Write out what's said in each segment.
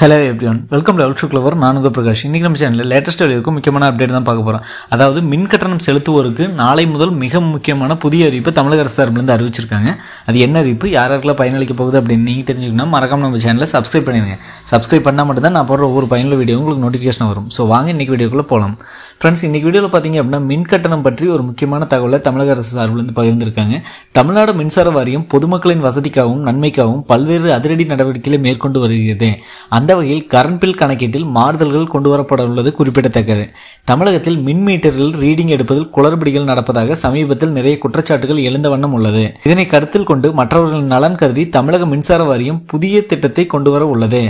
Hello everyone welcome to ultra clever நான்கு பிரகாஷ். இன்றைக்கி நம்ம சேனலில் லேட்டஸ்ட் இருக்கும் முக்கியமான அப்டேட் தான் பார்க்க போகிறோம் அதாவது மின் கட்டணம் செலுத்துவோருக்கு நாளை முதல் மிக முக்கியமான புதிய அறிவிப்பு தமிழக அரசு தரப்புலேருந்து அறிவிச்சிருக்காங்க. அது என்ன அறிவிப்பு? யார் யாருக்கெல்லாம் பயனளிக்க போகுது அப்படின்னு நீங்கள் தெரிஞ்சுக்கணும். மறக்காம நம்ம சேனலை சப்ஸ்கிரைப் பண்ணிடுங்க. சப்ஸ்கிரைப் பண்ணால் மட்டும் தான் நான் போடுற ஒவ்வொரு பயனுள்ள வீடியோ உங்களுக்கு நோட்டிஃபிகேஷன் வரும். ஸோ வாங்க இன்றைக்கி வீடியோக்குள்ளே போகலாம் ஃப்ரெண்ட்ஸ் இன்றைக்கி வீடியோவில் பார்த்தீங்க அப்படின்னா மின் கட்டணம் பற்றி ஒரு முக்கியமான தகவலை தமிழக அரசு சார்பிலிருந்து பகிர்ந்திருக்காங்க. தமிழ்நாடு மின்சார வாரியம் பொதுமக்களின் வசதிக்காகவும் நன்மைக்காகவும் பல்வேறு அதிரடி நடவடிக்கைகளை மேற்கொண்டு வருகிறது. அந்த வகையில் கரண்ட் பில் கணக்கீட்டில் மாறுதல்கள் கொண்டு வரப்பட உள்ளது குறிப்பிடத்தக்கது. தமிழகத்தில் மின் மீட்டரில் ரீடிங் எடுப்பதில் குளறுபடிகள் நடப்பதாக சமீபத்தில் நிறைய குற்றச்சாட்டுகள் எழுந்த வண்ணம் உள்ளது. இதனை கருத்தில் கொண்டு மற்றவர்களின் நலன் கருதி தமிழக மின்சார வாரியம் புதிய திட்டத்தை கொண்டு வர உள்ளது.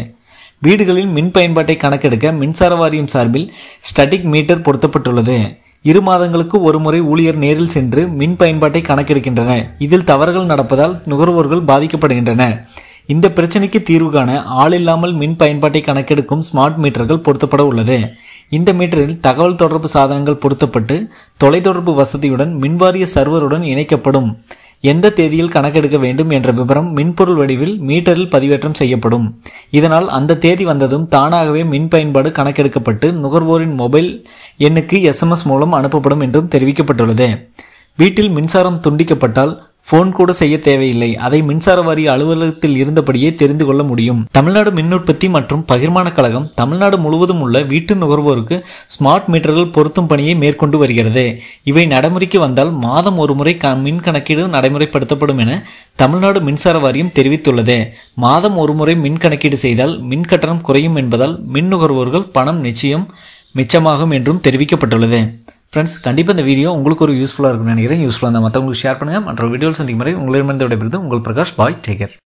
வீடுகளில் மின் பயன்பாட்டை கணக்கெடுக்க மின்சார வாரியம் சார்பில் ஸ்டட்டிக் மீட்டர் பொருத்தப்பட்டுள்ளது. இரு மாதங்களுக்கு ஒரு முறை ஊழியர் நேரில் சென்று மின் பயன்பாட்டை கணக்கெடுக்கின்றன இதில் தவறுகள் நடப்பதால் நுகர்வோர்கள் பாதிக்கப்படுகின்றன. இந்த பிரச்சனைக்கு தீர்வு காண ஆளில்லாமல் மின் பயன்பாட்டை கணக்கெடுக்கும் ஸ்மார்ட் மீட்டர்கள் பொருத்தப்பட உள்ளது. இந்த மீட்டரில் தகவல் தொடர்பு சாதனங்கள் பொருத்தப்பட்டு தொலைத்தொடர்பு வசதியுடன் மின்வாரிய சர்வருடன் இணைக்கப்படும். எந்த தேதியில் கணக்கெடுக்க வேண்டும் என்ற விவரம் மின்பொருள் வடிவில் மீட்டரில் பதிவேற்றம் செய்யப்படும். இதனால் அந்த தேதி வந்ததும் தானாகவே மின் பயன்பாடு கணக்கெடுக்கப்பட்டு நுகர்வோரின் மொபைல் எண்ணுக்கு எஸ்எம்எஸ் மூலம் அனுப்பப்படும் என்றும் தெரிவிக்கப்பட்டுள்ளது. வீட்டில் மின்சாரம் துண்டிக்கப்பட்டால் போன் கூட செய்ய தேவையில்லை. அதை மின்சார வாரிய அலுவலகத்தில் இருந்தபடியே தெரிந்து கொள்ள முடியும். தமிழ்நாடு மின் உற்பத்தி மற்றும் பகிர்மான கழகம் தமிழ்நாடு முழுவதும் உள்ள வீட்டு நுகர்வோருக்கு ஸ்மார்ட் மீட்டர்கள் பொருத்தும் பணியை மேற்கொண்டு வருகிறது. இவை நடைமுறைக்கு வந்தால் மாதம் ஒரு முறை க மின் கணக்கீடு நடைமுறைப்படுத்தப்படும் என தமிழ்நாடு மின்சார வாரியம் தெரிவித்துள்ளது. மாதம் ஒரு முறை மின் கணக்கீடு செய்தால் மின் கட்டணம் குறையும் என்பதால் மின் நுகர்வோர்கள் பணம் நிச்சயம் மிச்சமாகும் என்றும் தெரிவிக்கப்பட்டுள்ளது. ஃப்ரெண்ட்ஸ் கண்டிப்பாக இந்த வீடியோ உங்களுக்கு ஒரு யூஸ்ஃபுல்லாக இருக்கும்னு நினைக்கிறேன். யூஸ்ஃபுல்லாக இருந்தால் மற்றவங்களுக்கு ஷேர் பண்ணுங்கள் மற்ற வீடியோவில் சந்திக்கும் முறை உங்களிடமிருந்து விடைபெறுது உங்கள் பிரகாஷ். பாய் டேக்கர்